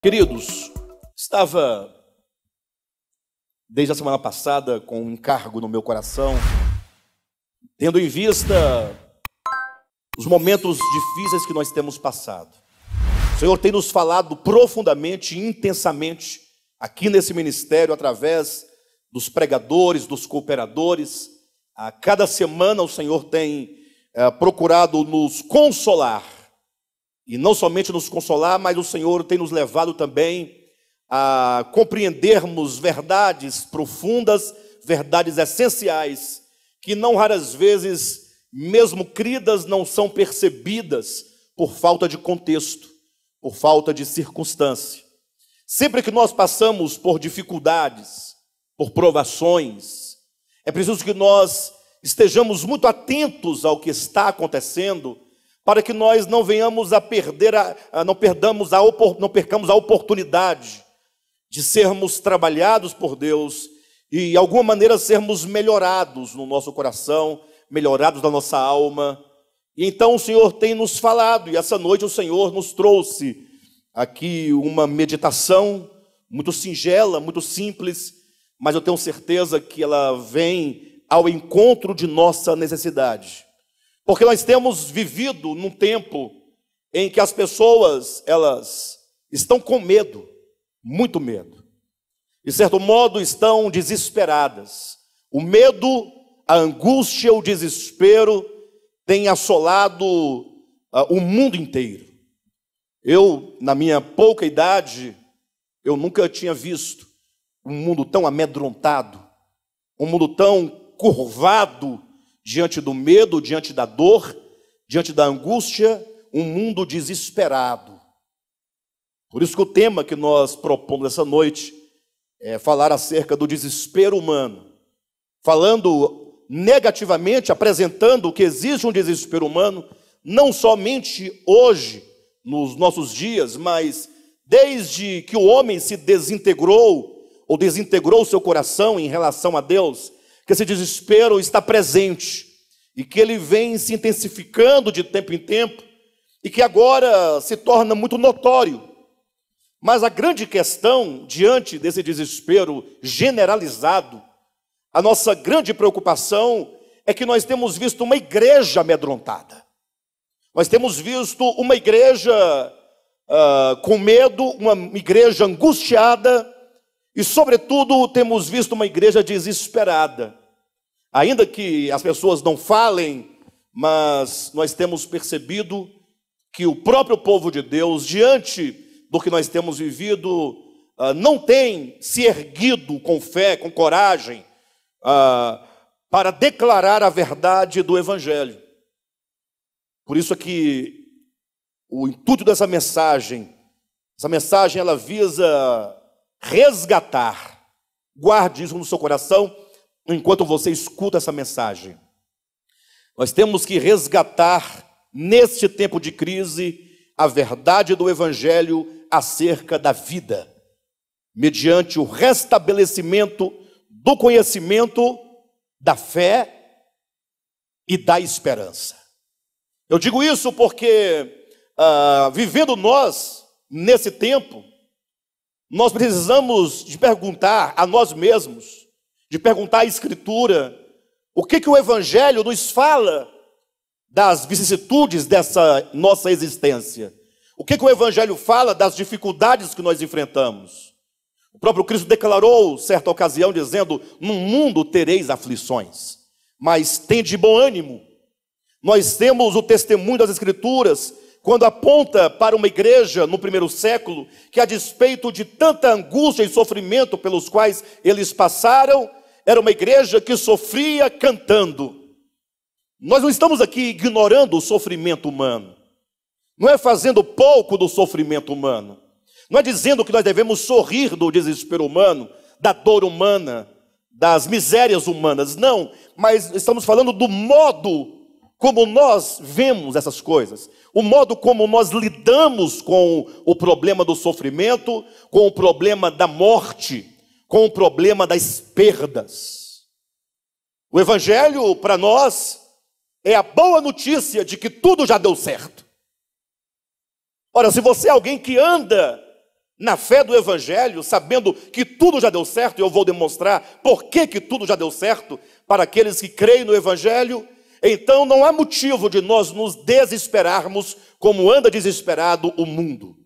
Queridos, estava desde a semana passada com um encargo no meu coração, tendo em vista os momentos difíceis que nós temos passado. O Senhor tem nos falado profundamente, intensamente, aqui nesse ministério, através dos pregadores, dos cooperadores. A cada semana o Senhor tem é, procurado nos consolar. E não somente nos consolar, mas o Senhor tem nos levado também a compreendermos verdades profundas, verdades essenciais, que não raras vezes, mesmo cridas, não são percebidas por falta de contexto, por falta de circunstância. Sempre que nós passamos por dificuldades, por provações, é preciso que nós estejamos muito atentos ao que está acontecendo, para que nós não venhamos a perder, a, não perdamos a, não percamos a oportunidade de sermos trabalhados por Deus e, de alguma maneira, sermos melhorados no nosso coração, melhorados na nossa alma. E então o Senhor tem nos falado, e essa noite o Senhor nos trouxe aqui uma meditação muito singela, muito simples, mas eu tenho certeza que ela vem ao encontro de nossa necessidade. Porque nós temos vivido num tempo em que as pessoas, elas estão com medo muito medo. De certo modo, estão desesperadas. O medo, a angústia, o desespero têm assolado uh, o mundo inteiro. Eu, na minha pouca idade, eu nunca tinha visto um mundo tão amedrontado, um mundo tão curvado diante do medo, diante da dor, diante da angústia, um mundo desesperado. Por isso que o tema que nós propomos essa noite é falar acerca do desespero humano, falando negativamente, apresentando que existe um desespero humano, não somente hoje, nos nossos dias, mas desde que o homem se desintegrou ou desintegrou seu coração em relação a Deus, que esse desespero está presente e que ele vem se intensificando de tempo em tempo e que agora se torna muito notório mas a grande questão, diante desse desespero generalizado, a nossa grande preocupação é que nós temos visto uma igreja amedrontada. Nós temos visto uma igreja uh, com medo, uma igreja angustiada, e, sobretudo, temos visto uma igreja desesperada. Ainda que as pessoas não falem, mas nós temos percebido que o próprio povo de Deus, diante do que nós temos vivido, uh, não tem se erguido com fé, com coragem, uh, para declarar a verdade do Evangelho. Por isso é que o intuito dessa mensagem, essa mensagem ela visa resgatar, guarde isso no seu coração enquanto você escuta essa mensagem. Nós temos que resgatar, neste tempo de crise, a verdade do Evangelho acerca da vida, mediante o restabelecimento do conhecimento, da fé e da esperança. Eu digo isso porque, ah, vivendo nós nesse tempo, nós precisamos de perguntar a nós mesmos, de perguntar à Escritura, o que, que o Evangelho nos fala das vicissitudes dessa nossa existência. O que, que o Evangelho fala das dificuldades que nós enfrentamos? O próprio Cristo declarou, certa ocasião, dizendo: No mundo tereis aflições, mas tende bom ânimo. Nós temos o testemunho das Escrituras, quando aponta para uma igreja no primeiro século, que a despeito de tanta angústia e sofrimento pelos quais eles passaram, era uma igreja que sofria cantando. Nós não estamos aqui ignorando o sofrimento humano. Não é fazendo pouco do sofrimento humano, não é dizendo que nós devemos sorrir do desespero humano, da dor humana, das misérias humanas, não, mas estamos falando do modo como nós vemos essas coisas, o modo como nós lidamos com o problema do sofrimento, com o problema da morte, com o problema das perdas. O Evangelho, para nós, é a boa notícia de que tudo já deu certo. Ora, se você é alguém que anda na fé do Evangelho, sabendo que tudo já deu certo, eu vou demonstrar por que, que tudo já deu certo para aqueles que creem no Evangelho então não há motivo de nós nos desesperarmos como anda desesperado o mundo.